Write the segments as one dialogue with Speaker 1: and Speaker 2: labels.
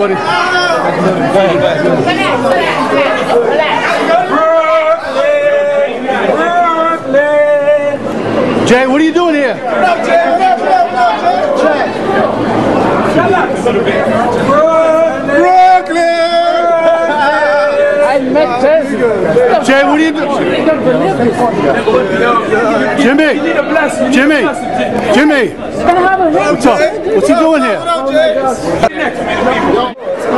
Speaker 1: buddy. Relax, relax, relax. Jay, what are you doing here? Up, Jay. Up, up, Jay. Brooklyn! I met Jay. Jay, what are you doing? Jimmy! Jimmy! Jimmy! What's up? What's he doing here?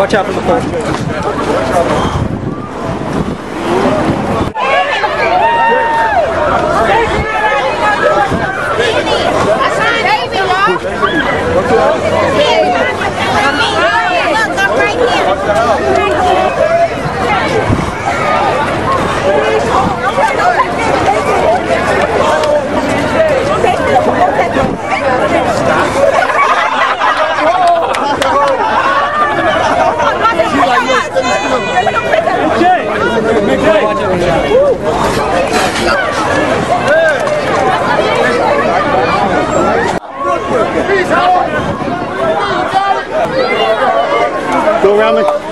Speaker 1: Watch
Speaker 2: out for the phone.
Speaker 1: Around the